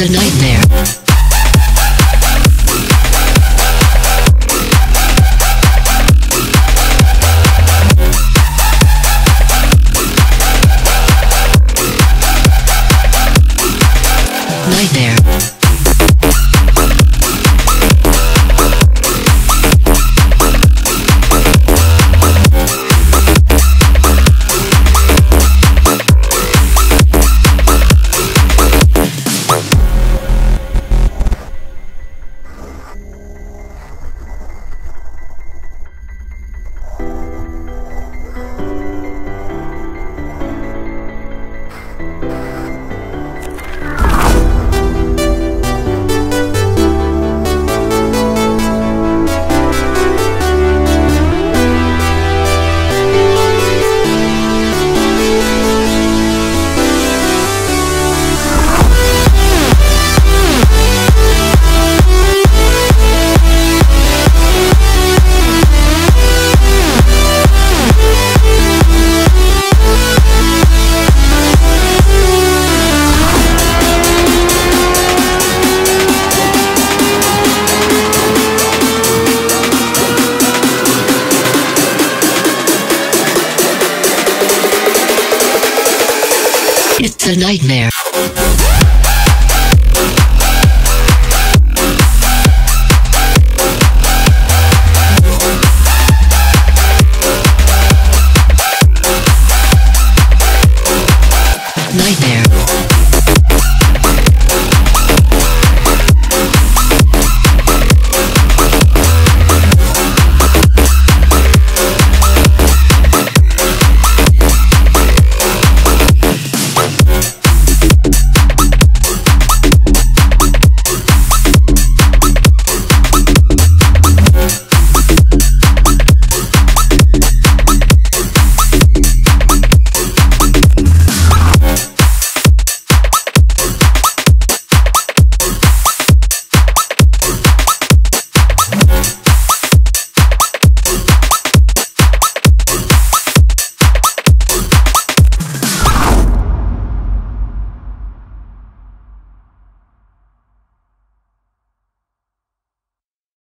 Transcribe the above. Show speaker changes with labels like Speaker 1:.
Speaker 1: It's a nightmare. Nightmare. It's a nightmare.